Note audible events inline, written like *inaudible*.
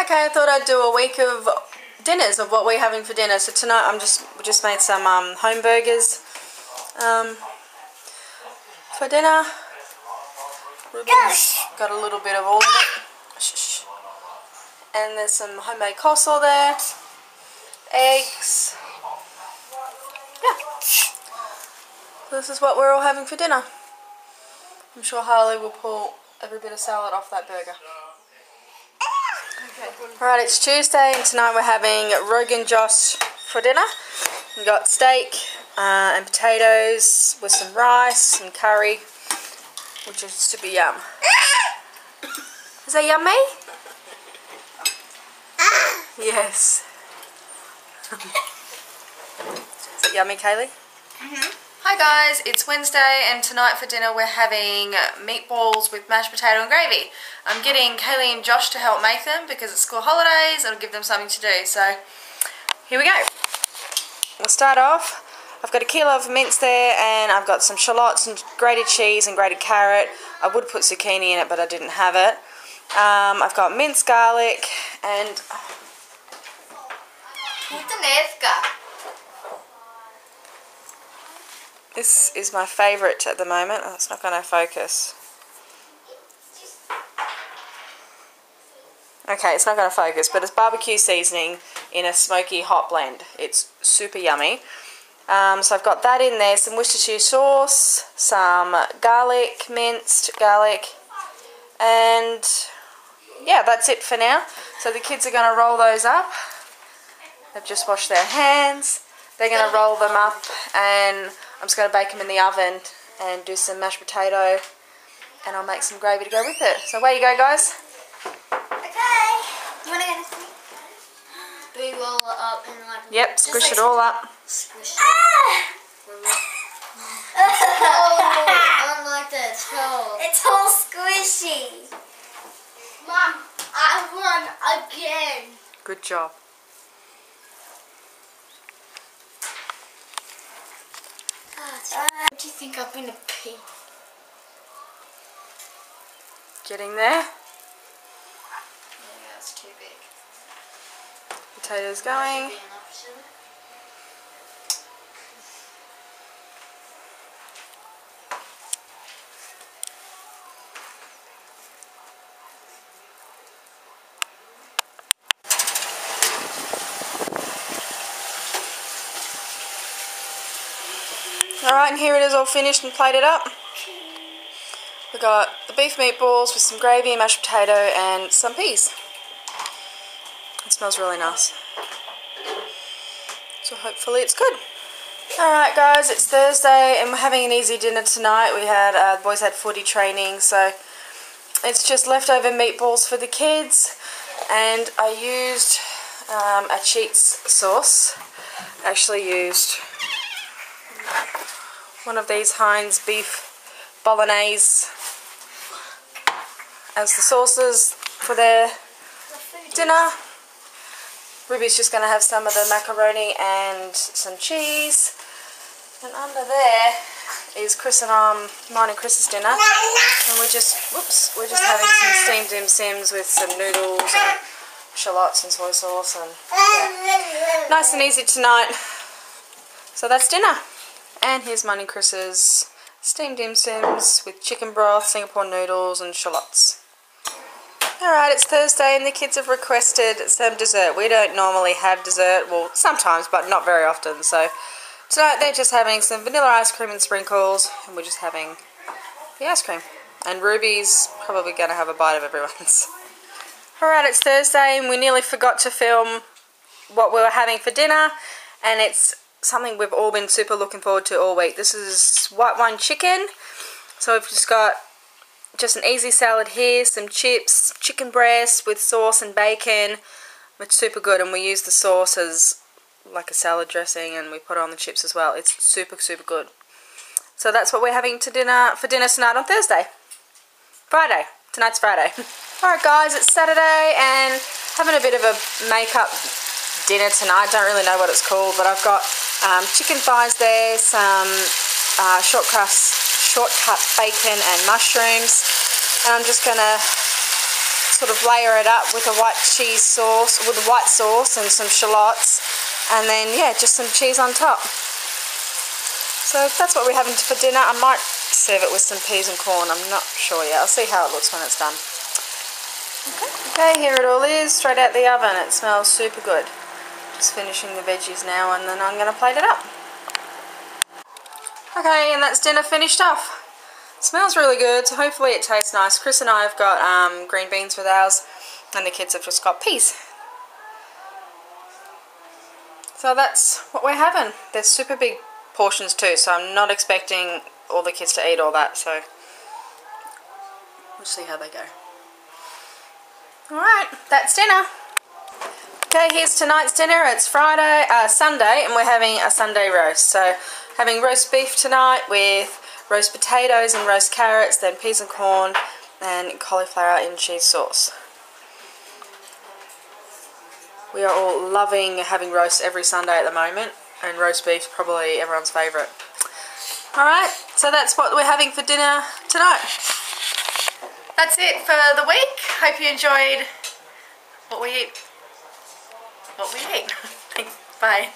Okay, I thought I'd do a week of dinners of what we're having for dinner. So tonight I'm just we just made some um, home burgers um, for dinner. Ruby's got a little bit of all of it. And there's some homemade coleslaw there. Eggs. Yeah. So this is what we're all having for dinner. I'm sure Harley will pull every bit of salad off that burger. Okay. Alright, it's Tuesday and tonight we're having Rogan Josh for dinner. We've got steak uh, and potatoes with some rice and curry, which is super yum. Is that yummy? Yes. *laughs* is it yummy, Kaylee? Hi guys, it's Wednesday and tonight for dinner we're having meatballs with mashed potato and gravy. I'm getting Kaylee and Josh to help make them because it's school holidays I'll give them something to do. So here we go. We'll start off. I've got a kilo of mince there and I've got some shallots and grated cheese and grated carrot. I would put zucchini in it but I didn't have it. Um, I've got minced garlic and this is my favourite at the moment. Oh, it's not going to focus. Okay, it's not going to focus, but it's barbecue seasoning in a smoky hot blend. It's super yummy. Um, so I've got that in there, some Worcestershire sauce, some garlic, minced garlic, and yeah, that's it for now. So the kids are going to roll those up. They've just washed their hands. They're going to roll them up and I'm just going to bake them in the oven and do some mashed potato and I'll make some gravy to go with it. So away you go guys. Okay. You wanna get a thing? We roll it up and like? Yep, squish like it all up. Squish it. Ah! oh, unlike that, it's cold. It's all squishy. Mom, I won again. Good job. Do you think I'm gonna pee? Getting there. Yeah, that's too big. Potatoes going. Alright, and here it is all finished and plated up. We got the beef meatballs with some gravy, mashed potato, and some peas. It smells really nice. So hopefully it's good. Alright guys, it's Thursday and we're having an easy dinner tonight. We had, uh, the boys had footy training, so it's just leftover meatballs for the kids. And I used um, a Cheats sauce. Actually used one of these Heinz beef bolognese as the sauces for their dinner. Ruby's just going to have some of the macaroni and some cheese. And under there is Chris and um, mine and Chris's dinner. And we're just, whoops, we're just having some steamed dim sims with some noodles and shallots and soy sauce and yeah. Nice and easy tonight. So that's dinner. And here's and Chris's steamed dim with chicken broth, Singapore noodles and shallots. Alright, it's Thursday and the kids have requested some dessert. We don't normally have dessert, well, sometimes, but not very often. So tonight they're just having some vanilla ice cream and sprinkles, and we're just having the ice cream. And Ruby's probably going to have a bite of everyone's. *laughs* Alright, it's Thursday and we nearly forgot to film what we were having for dinner, and it's something we've all been super looking forward to all week. This is white wine chicken. So we've just got just an easy salad here, some chips, chicken breast with sauce and bacon. It's super good and we use the sauce as like a salad dressing and we put on the chips as well. It's super, super good. So that's what we're having to dinner for dinner tonight on Thursday. Friday. Tonight's Friday. *laughs* Alright guys, it's Saturday and having a bit of a makeup dinner tonight. Don't really know what it's called, but I've got um, chicken thighs there, some uh, short crust, shortcut bacon and mushrooms. And I'm just going to sort of layer it up with a white cheese sauce, with a white sauce and some shallots, and then yeah, just some cheese on top. So that's what we're having for dinner. I might serve it with some peas and corn. I'm not sure yet. I'll see how it looks when it's done. Okay, okay here it all is, straight out the oven. It smells super good. Just finishing the veggies now and then I'm going to plate it up. Okay, and that's dinner finished off. Smells really good, so hopefully it tastes nice. Chris and I have got um, green beans with ours, and the kids have just got peas. So that's what we're having. They're super big portions too, so I'm not expecting all the kids to eat all that, so we'll see how they go. Alright, that's dinner. Okay, here's tonight's dinner. It's Friday, uh, Sunday, and we're having a Sunday roast. So, having roast beef tonight with roast potatoes and roast carrots, then peas and corn, and cauliflower in cheese sauce. We are all loving having roast every Sunday at the moment, and roast beef probably everyone's favourite. Alright, so that's what we're having for dinner tonight. That's it for the week. Hope you enjoyed what we eat what we ate. *laughs* Bye.